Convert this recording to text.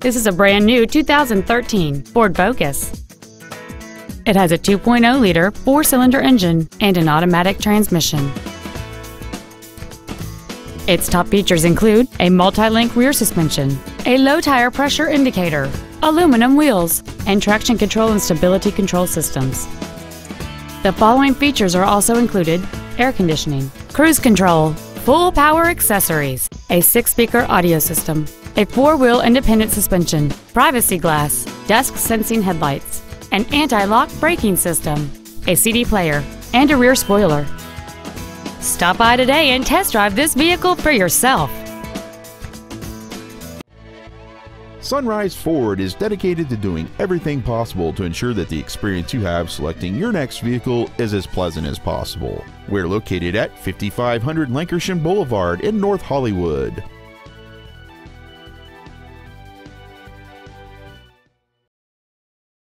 This is a brand new 2013 Ford Focus. It has a 2.0-liter four-cylinder engine and an automatic transmission. Its top features include a multi-link rear suspension, a low tire pressure indicator, aluminum wheels, and traction control and stability control systems. The following features are also included air conditioning, cruise control, full power accessories, a six-speaker audio system, a four-wheel independent suspension, privacy glass, dusk sensing headlights, an anti-lock braking system, a CD player, and a rear spoiler. Stop by today and test drive this vehicle for yourself. Sunrise Ford is dedicated to doing everything possible to ensure that the experience you have selecting your next vehicle is as pleasant as possible. We're located at 5500 Lankershim Boulevard in North Hollywood.